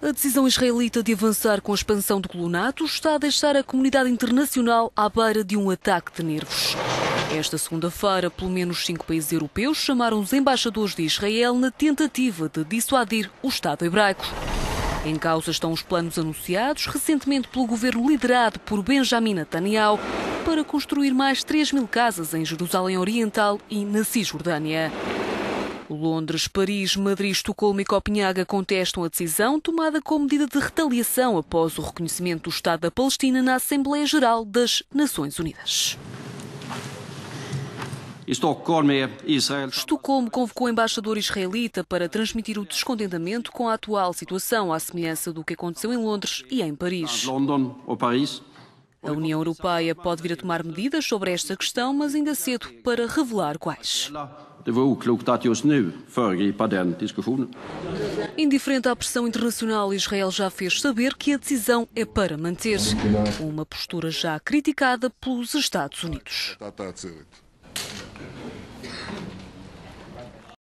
A decisão israelita de avançar com a expansão do colonato está a deixar a comunidade internacional à beira de um ataque de nervos. Esta segunda-feira, pelo menos cinco países europeus chamaram os embaixadores de Israel na tentativa de dissuadir o Estado hebraico. Em causa estão os planos anunciados recentemente pelo governo liderado por Benjamin Netanyahu para construir mais 3 mil casas em Jerusalém Oriental e na Cisjordânia. Londres, Paris, Madrid, Estocolmo e Copenhaga contestam a decisão tomada como medida de retaliação após o reconhecimento do Estado da Palestina na Assembleia Geral das Nações Unidas. Estocolmo convocou o embaixador israelita para transmitir o descontentamento com a atual situação, à semelhança do que aconteceu em Londres e em Paris. A União Europeia pode vir a tomar medidas sobre esta questão, mas ainda cedo para revelar quais. Indiferente à pressão internacional, Israel já fez saber que a decisão é para manter. Uma postura já criticada pelos Estados Unidos.